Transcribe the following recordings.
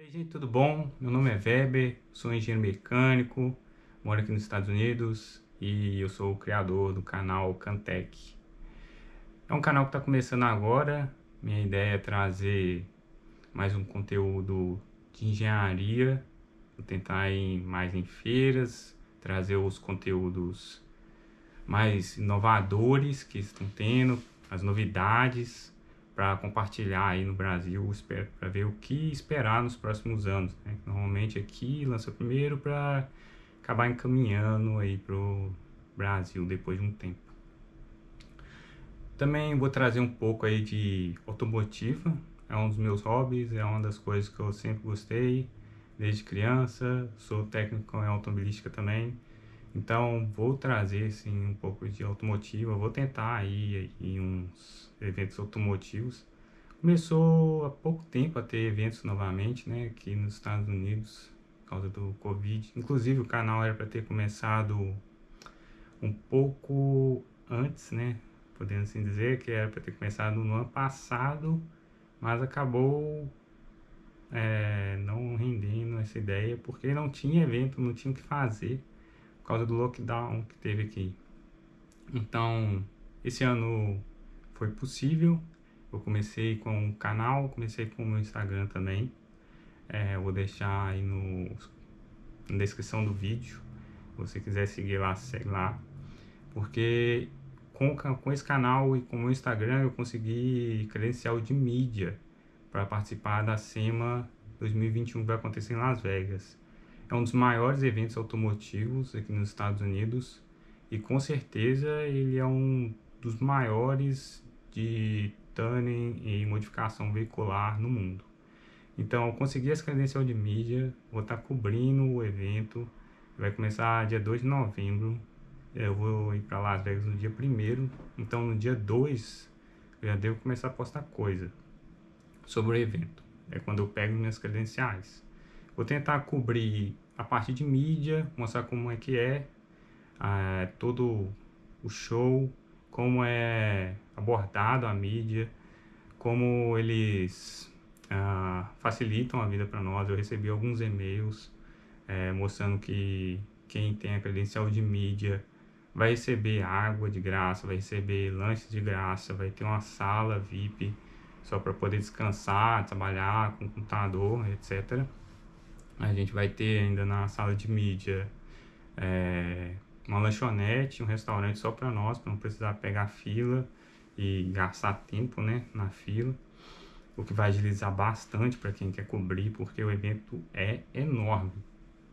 E aí, gente, tudo bom? Meu nome é Weber, sou engenheiro mecânico, moro aqui nos Estados Unidos e eu sou o criador do canal Cantec. É um canal que está começando agora, minha ideia é trazer mais um conteúdo de engenharia, vou tentar ir mais em feiras, trazer os conteúdos mais inovadores que estão tendo, as novidades, para compartilhar aí no Brasil, para ver o que esperar nos próximos anos. Né? Normalmente aqui lança primeiro para acabar encaminhando aí para o Brasil depois de um tempo. Também vou trazer um pouco aí de automotiva, é um dos meus hobbies, é uma das coisas que eu sempre gostei desde criança, sou técnico em automobilística também, então vou trazer sim um pouco de automotiva, vou tentar ir em uns eventos automotivos. Começou há pouco tempo a ter eventos novamente, né, aqui nos Estados Unidos, por causa do Covid. Inclusive o canal era para ter começado um pouco antes, né, podendo assim dizer, que era para ter começado no ano passado, mas acabou é, não rendendo essa ideia, porque não tinha evento, não tinha o que fazer causa do lockdown que teve aqui. Então, esse ano foi possível. Eu comecei com o canal, comecei com o meu Instagram também. É, vou deixar aí no, na descrição do vídeo. Se você quiser seguir lá, segue lá. Porque com, com esse canal e com o meu Instagram eu consegui credencial de mídia para participar da SEMA 2021 que vai acontecer em Las Vegas. É um dos maiores eventos automotivos aqui nos Estados Unidos e com certeza ele é um dos maiores de tuning e modificação veicular no mundo. Então, eu consegui essa credencial de mídia, vou estar cobrindo o evento, vai começar dia 2 de novembro, eu vou ir para Las Vegas no dia 1 então no dia 2 eu já devo começar a postar coisa sobre o evento, é quando eu pego minhas credenciais. Vou tentar cobrir a parte de mídia, mostrar como é que é uh, todo o show, como é abordado a mídia, como eles uh, facilitam a vida para nós. Eu recebi alguns e-mails uh, mostrando que quem tem a credencial de mídia vai receber água de graça, vai receber lanches de graça, vai ter uma sala VIP só para poder descansar, trabalhar com computador, etc. A gente vai ter ainda na sala de mídia é, uma lanchonete, um restaurante só para nós, para não precisar pegar fila e gastar tempo né, na fila. O que vai agilizar bastante para quem quer cobrir, porque o evento é enorme.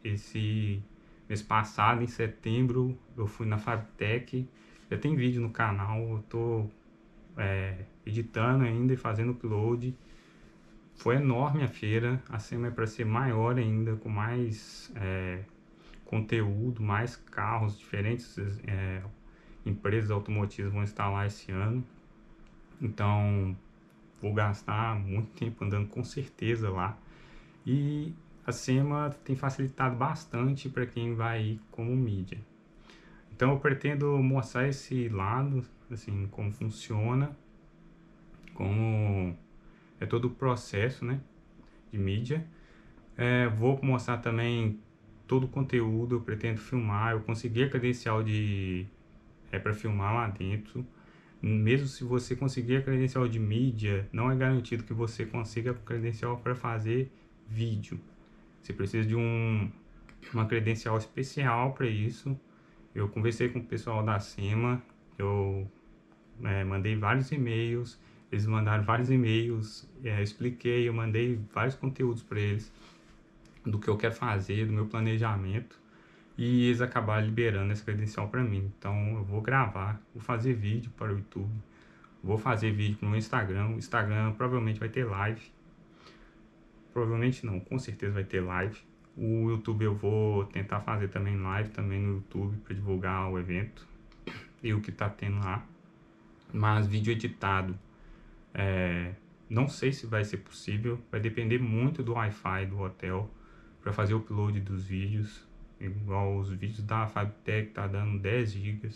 Esse mês passado, em setembro, eu fui na Fabtech. Já tem vídeo no canal, eu estou é, editando ainda e fazendo upload foi enorme a feira, a SEMA é para ser maior ainda, com mais é, conteúdo, mais carros, diferentes é, empresas automotivas vão estar lá esse ano. Então, vou gastar muito tempo andando com certeza lá. E a SEMA tem facilitado bastante para quem vai ir como mídia. Então, eu pretendo mostrar esse lado, assim, como funciona, como é todo o processo né, de mídia. É, vou mostrar também todo o conteúdo, eu pretendo filmar, eu consegui a credencial de é para filmar lá dentro. Mesmo se você conseguir a credencial de mídia, não é garantido que você consiga a credencial para fazer vídeo. Você precisa de um, uma credencial especial para isso. Eu conversei com o pessoal da SEMA, eu é, mandei vários e-mails, eles mandaram vários e-mails, é, eu expliquei, eu mandei vários conteúdos para eles do que eu quero fazer, do meu planejamento. E eles acabaram liberando essa credencial para mim. Então eu vou gravar, vou fazer vídeo para o YouTube, vou fazer vídeo para o Instagram. O Instagram provavelmente vai ter live. Provavelmente não, com certeza vai ter live. O YouTube eu vou tentar fazer também live também no YouTube para divulgar o evento e o que está tendo lá. Mas vídeo editado é, não sei se vai ser possível, vai depender muito do Wi-Fi do hotel para fazer o upload dos vídeos. Igual os vídeos da Fabtech tá dando 10 GB.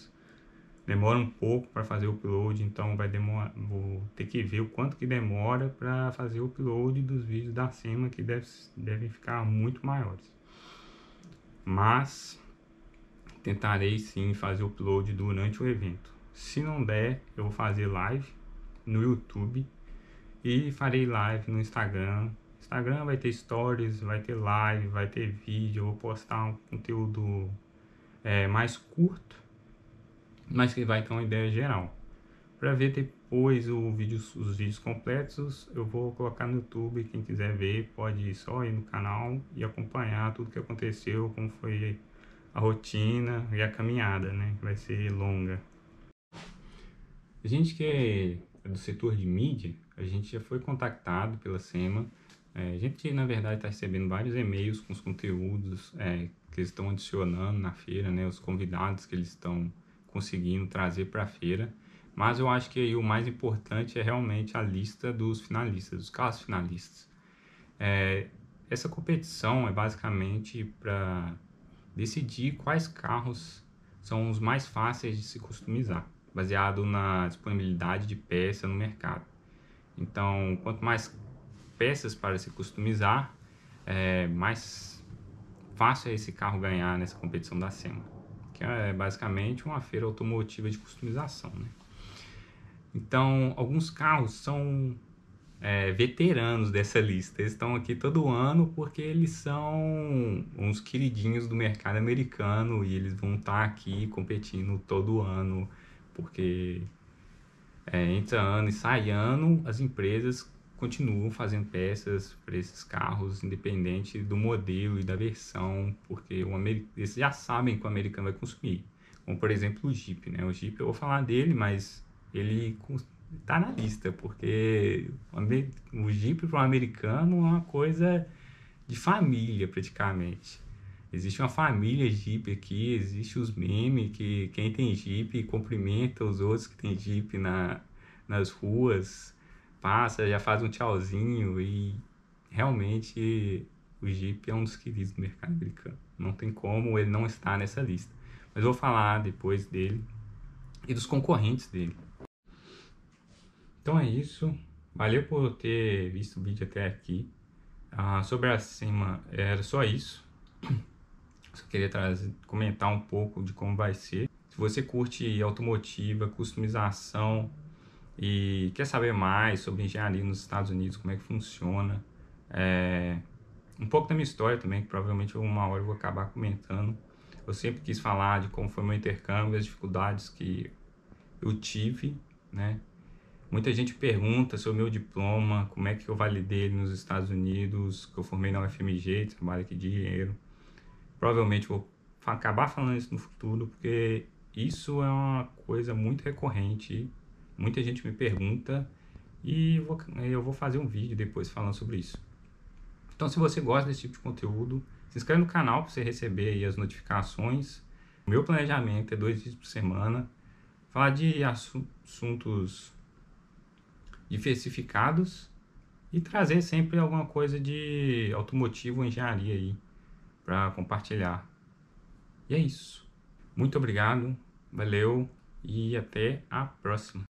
demora um pouco para fazer o upload, então vai demorar, vou ter que ver o quanto que demora para fazer o upload dos vídeos da SEMA que deve, devem ficar muito maiores. Mas tentarei sim fazer o upload durante o evento. Se não der, eu vou fazer live no YouTube e farei live no Instagram. Instagram vai ter stories, vai ter live, vai ter vídeo, vou postar um conteúdo é, mais curto, mas que vai ter uma ideia geral. Para ver depois o vídeo, os vídeos completos, eu vou colocar no YouTube. Quem quiser ver, pode só ir no canal e acompanhar tudo que aconteceu, como foi a rotina e a caminhada, né? Que vai ser longa. A gente que do setor de mídia, a gente já foi contactado pela SEMA. É, a gente, na verdade, está recebendo vários e-mails com os conteúdos é, que eles estão adicionando na feira, né? Os convidados que eles estão conseguindo trazer para a feira. Mas eu acho que aí o mais importante é realmente a lista dos finalistas, dos carros finalistas. É, essa competição é basicamente para decidir quais carros são os mais fáceis de se customizar, baseado na disponibilidade de peça no mercado. Então, quanto mais peças para se customizar, é, mais fácil é esse carro ganhar nessa competição da SEMA, que é basicamente uma feira automotiva de customização. Né? Então, alguns carros são é, veteranos dessa lista. Eles estão aqui todo ano porque eles são uns queridinhos do mercado americano e eles vão estar aqui competindo todo ano, porque é, entra ano e sai ano, as empresas continuam fazendo peças para esses carros, independente do modelo e da versão, porque o eles já sabem que o americano vai consumir. Como, por exemplo, o Jeep. Né? O Jeep, eu vou falar dele, mas ele tá na lista, porque o Jeep para um americano é uma coisa de família, praticamente. Existe uma família Jeep aqui, existe os memes que quem tem Jeep cumprimenta os outros que tem Jeep na, nas ruas, passa, já faz um tchauzinho e realmente o Jeep é um dos queridos do mercado americano. Não tem como ele não estar nessa lista. Mas vou falar depois dele e dos concorrentes dele. Então é isso. Valeu por ter visto o vídeo até aqui. Ah, sobre a cima era só isso. Só queria trazer, comentar um pouco de como vai ser. Se você curte automotiva, customização e quer saber mais sobre engenharia nos Estados Unidos, como é que funciona, é, um pouco da minha história também, que provavelmente uma hora eu vou acabar comentando. Eu sempre quis falar de como foi meu intercâmbio, as dificuldades que eu tive, né? Muita gente pergunta sobre o meu diploma, como é que eu validei ele nos Estados Unidos, que eu formei na UFMG, trabalho aqui de dinheiro. Provavelmente vou acabar falando isso no futuro, porque isso é uma coisa muito recorrente. Muita gente me pergunta e eu vou fazer um vídeo depois falando sobre isso. Então, se você gosta desse tipo de conteúdo, se inscreve no canal para você receber as notificações. O meu planejamento é dois vídeos por semana. Falar de assuntos diversificados e trazer sempre alguma coisa de automotivo ou engenharia aí para compartilhar. E é isso. Muito obrigado, valeu e até a próxima.